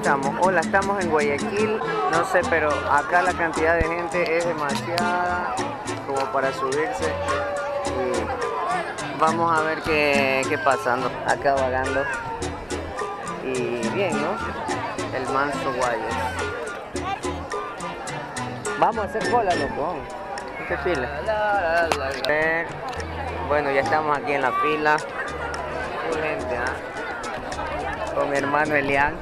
estamos. Hola, estamos en Guayaquil. No sé, pero acá la cantidad de gente es demasiada como para subirse. Y vamos a ver qué, qué pasa. Acá vagando. Y bien, ¿no? El manso Guayas. Vamos a hacer cola, loco. ¿Qué fila? Bueno, ya estamos aquí en la fila. Mi hermano Elian.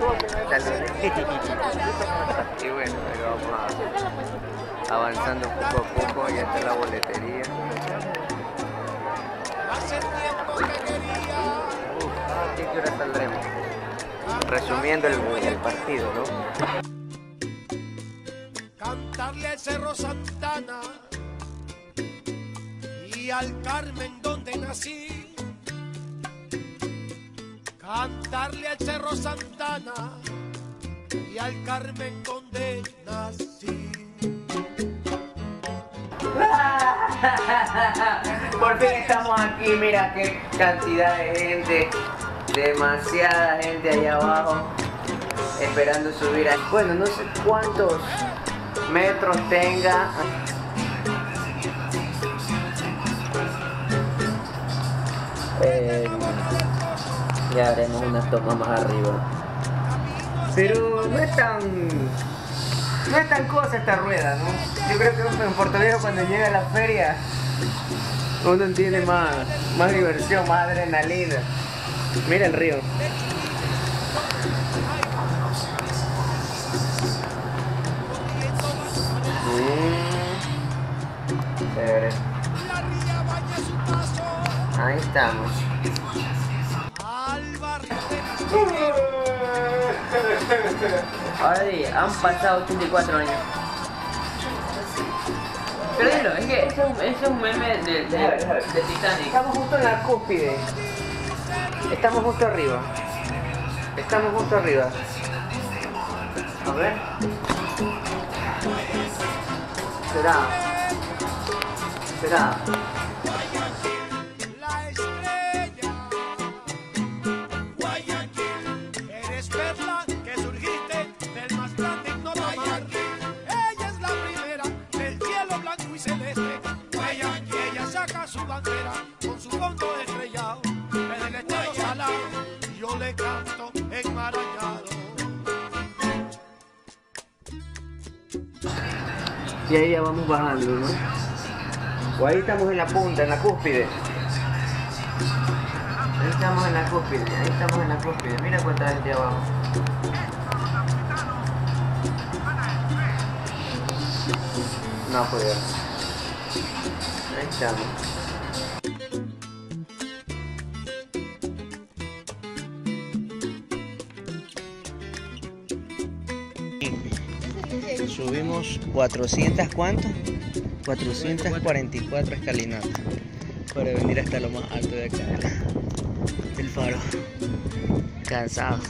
y bueno, ahí vamos avanzando poco a poco, ya está la boletería. ¿A qué hora saldremos? Resumiendo el, el partido, ¿no? Cantarle Cerro Santana y al Carmen donde nací cantarle al Cerro Santana y al Carmen donde nací. Por fin estamos aquí, mira qué cantidad de gente, demasiada gente allá abajo esperando subir. Bueno, no sé cuántos metros tenga. Ya haremos unas tomas más arriba. Pero no es tan. No es tan cosa esta rueda, ¿no? Yo creo que en Puerto Viejo cuando llega a la feria uno tiene más, más diversión, más adrenalina. Mira el río. Ahí estamos. Ahora sí, han pasado 84 años. Pero dilo, es que ese es un, meme de, Titanic. Estamos justo en la cúspide. Estamos justo arriba. Estamos justo arriba. A ver. Será. Será. Su bandera con su fondo estrellado. En el estado salado yo le canto enmarañado. Y ahí ya vamos bajando, ¿no? O ahí estamos en la punta, en la cúspide. Ahí estamos en la cúspide, ahí estamos en la cúspide. Mira cuánta gente abajo. No puedo. Ahí estamos. Subimos 400 cuánto? 444 escalinatas para venir hasta lo más alto de acá del faro. Cansado.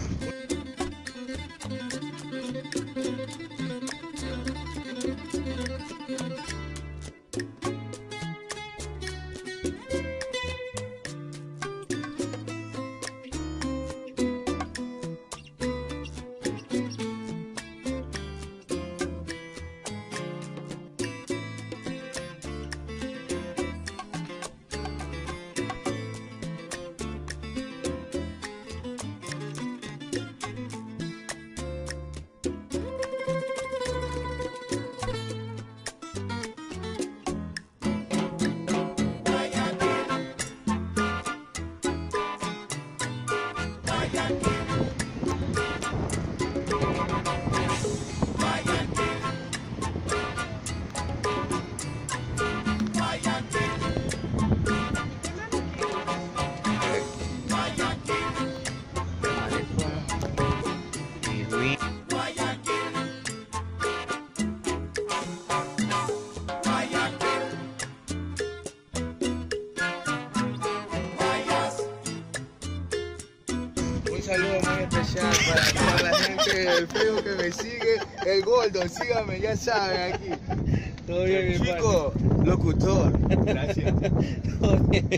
Saludo muy especial para toda la gente del Facebook que me sigue. El Goldo, síganme, ya saben aquí. Todo bien, mi Chico, locutor. Gracias. Todo bien,